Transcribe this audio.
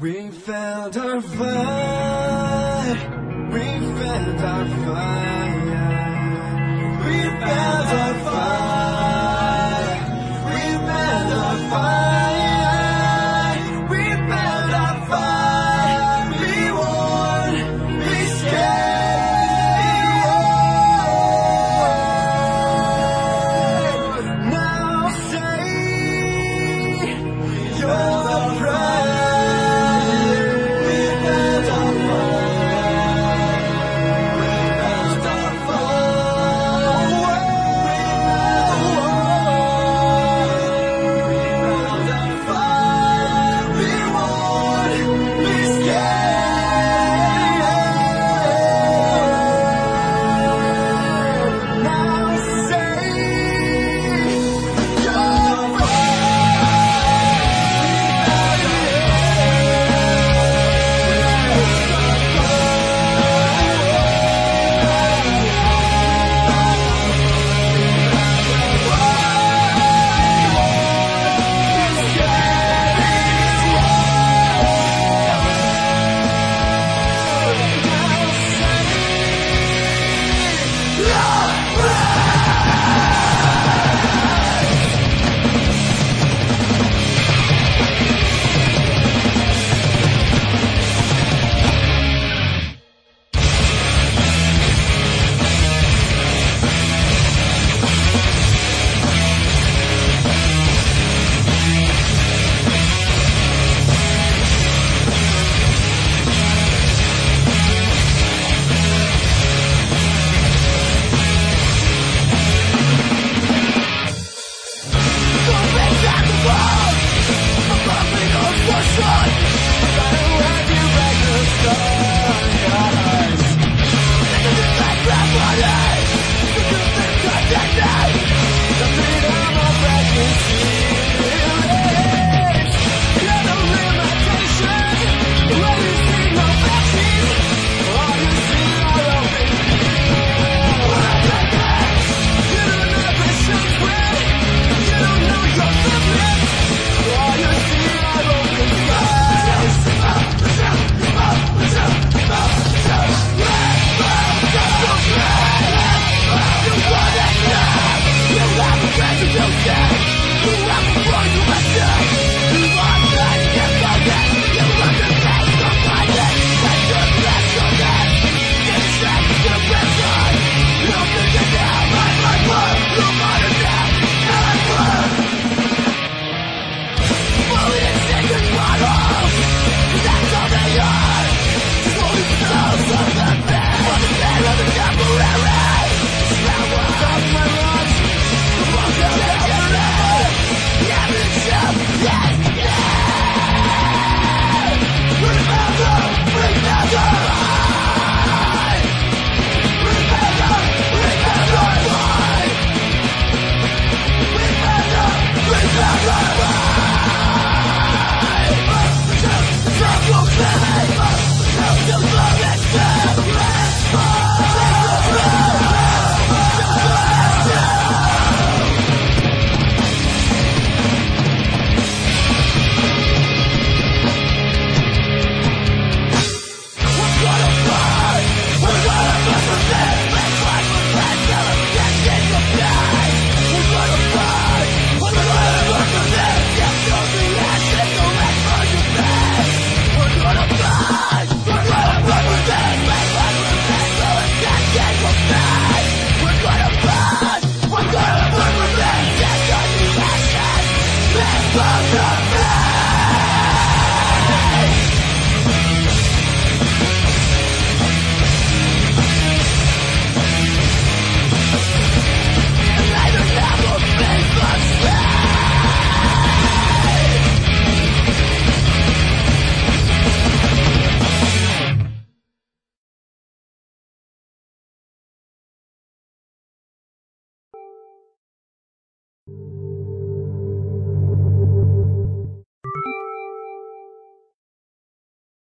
We found our fight. We found our fight. Dead! Yeah.